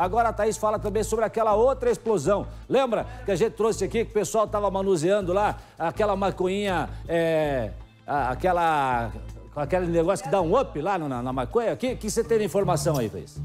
Agora a Thaís fala também sobre aquela outra explosão. Lembra que a gente trouxe aqui que o pessoal estava manuseando lá aquela maconhinha, é, aquela, aquele negócio que dá um up lá na, na maconha? O que, que você tem informação aí, Thaís?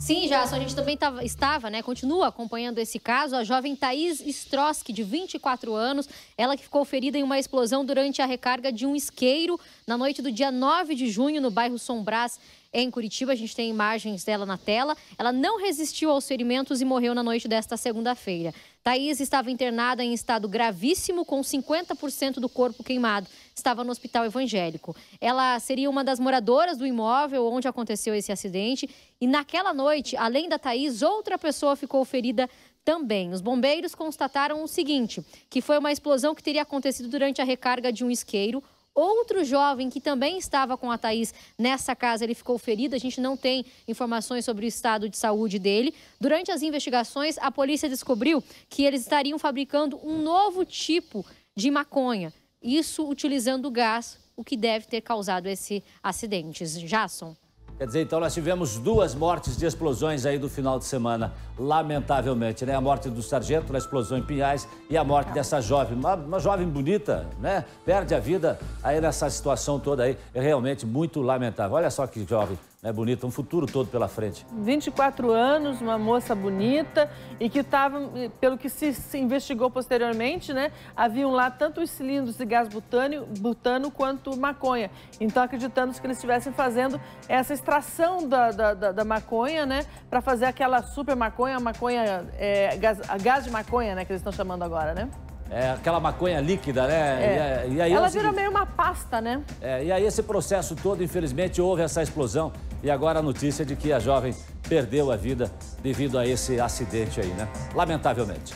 Sim, Jason, a gente também tava, estava, né, continua acompanhando esse caso. A jovem Thaís Stroski, de 24 anos, ela que ficou ferida em uma explosão durante a recarga de um isqueiro na noite do dia 9 de junho no bairro Sombrás, em Curitiba. A gente tem imagens dela na tela. Ela não resistiu aos ferimentos e morreu na noite desta segunda-feira. Thaís estava internada em estado gravíssimo, com 50% do corpo queimado. Estava no hospital evangélico. Ela seria uma das moradoras do imóvel onde aconteceu esse acidente. E naquela noite, além da Thaís, outra pessoa ficou ferida também. Os bombeiros constataram o seguinte: que foi uma explosão que teria acontecido durante a recarga de um isqueiro. Outro jovem que também estava com a Thaís nessa casa, ele ficou ferido. A gente não tem informações sobre o estado de saúde dele. Durante as investigações, a polícia descobriu que eles estariam fabricando um novo tipo de maconha. Isso utilizando gás, o que deve ter causado esse acidente. Jason. Quer dizer, então nós tivemos duas mortes de explosões aí do final de semana, lamentavelmente, né? A morte do sargento na explosão em Pinhais e a morte dessa jovem, uma, uma jovem bonita, né? Perde a vida aí nessa situação toda aí, é realmente muito lamentável. Olha só que jovem, né, bonita, um futuro todo pela frente. 24 anos, uma moça bonita e que estava, pelo que se, se, investigou posteriormente, né, haviam lá tanto os cilindros de gás butano, butano quanto maconha. Então, acreditando que eles estivessem fazendo essa extração da, da, da, da maconha, né, para fazer aquela super maconha, maconha, é, gás, gás de maconha, né, que eles estão chamando agora, né? É aquela maconha líquida, né? É. E, e aí Ela vira meio uma pasta, né? É, e aí esse processo todo, infelizmente, houve essa explosão. E agora a notícia de que a jovem perdeu a vida devido a esse acidente aí, né? Lamentavelmente.